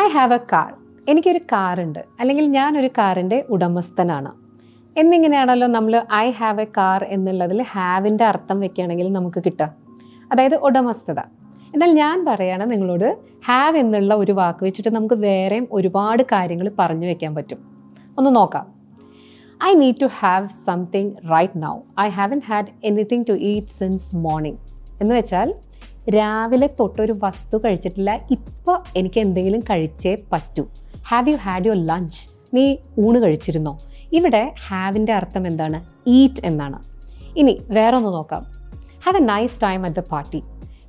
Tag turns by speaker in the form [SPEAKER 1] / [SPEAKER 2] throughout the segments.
[SPEAKER 1] I have A car എനിക്കൊരു കാറുണ്ട്. അല്ലെങ്കിൽ ഞാനൊരു കാറിന്റെ ഉടമസ്ഥനാണ്. എന്നിങ്ങനെയാണല്ലോ നമ്മൾ ഐ ഹാവ് എ കാർ എന്നുള്ളതിൽ ഹാവിന്റെ അർത്ഥം വെക്കുകയാണെങ്കിൽ നമുക്ക് കിട്ടുക. അതായത് ഉടമസ്ഥത. എന്നാൽ ഞാൻ പറയുകയാണ് നിങ്ങളോട് ഹാവ് എന്നുള്ള ഒരു വാക്ക് വെച്ചിട്ട് നമുക്ക് വേറെയും ഒരുപാട് കാര്യങ്ങൾ പറഞ്ഞു വെക്കാൻ പറ്റും. ഒന്ന് നോക്കാം. I need to have something right now I haven't had anything to eat since morning എന്ന് വെച്ചാൽ രാവിലെ തൊട്ടൊരു വസ്തു കഴിച്ചിട്ടില്ല. ഇപ്പോൾ എനിക്ക് എന്തെങ്കിലും കഴിച്ചേ പറ്റൂ. Have you had your lunch നീ ഊണ് കഴിച്ചിരുന്നോ? ഇവിടെ ഹാവിന്റെ അർത്ഥം എന്താണ്? ഈറ്റ് എന്നാണ്. ഇനി വേറെ ഒന്ന് നോക്കാം. Have a nice time at the party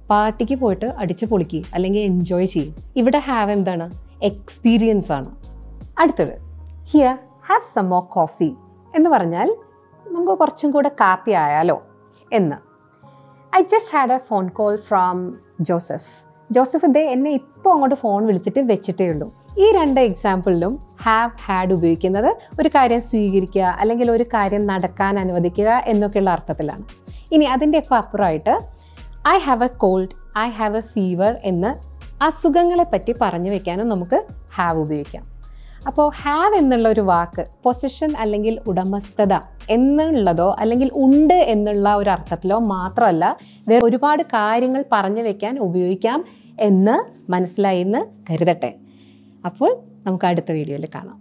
[SPEAKER 1] പാർട്ടിക്ക് പോയിട്ട് അടിച്ച് പൊളിക്കുക അല്ലെങ്കിൽ എൻജോയ് ചെയ്യും. ഇവിടെ ഹാവ് എന്താണ്? എക്സ്പീരിയൻസ് ആണ്. അടുത്തത്. Here have some more coffee എന്ന് പറഞ്ഞാൽ നമുക്ക് കുറച്ചും കൂടെ കാപ്പി ആയാലോ എന്ന്. I just had a phone call from Joseph Joseph ദേ എന്നെ ഇപ്പോൾ അങ്ങോട്ട് ഫോൺ വിളിച്ചിട്ട് വെച്ചിട്ടേ ഉള്ളൂ. ഈ രണ്ട് എക്സാമ്പിളിലും ഹാവ് ഹാഡ് ഉപയോഗിക്കുന്നത് ഒരു കാര്യം സ്വീകരിക്കുക അല്ലെങ്കിൽ ഒരു കാര്യം നടക്കാൻ അനുവദിക്കുക എന്നൊക്കെയുള്ള അർത്ഥത്തിലാണ്. ഇനി അതിന്റെയൊക്കെ അപ്പുറമായിട്ട് I have a cold I have a fever എന്ന് അസുഖങ്ങളെ പറ്റി പറഞ്ഞു വെക്കാനും നമുക്ക് ഹാവ് ഉപയോഗിക്കാം. അപ്പോൾ ഹാവ് എന്നുള്ള ഒരു വാക്ക് പൊസിഷൻ അല്ലെങ്കിൽ ഉടമസ്ഥത എന്നുള്ളതോ അല്ലെങ്കിൽ ഉണ്ട് എന്നുള്ള ഒരു അർത്ഥത്തിലോ മാത്രമല്ല വേറെ ഒരുപാട് കാര്യങ്ങൾ പറഞ്ഞു വെക്കാൻ ഉപയോഗിക്കാം എന്ന് മനസ്സിലായി എന്ന് കരുതട്ടെ. അപ്പോൾ നമുക്ക് അടുത്ത വീഡിയോയിൽ കാണാം.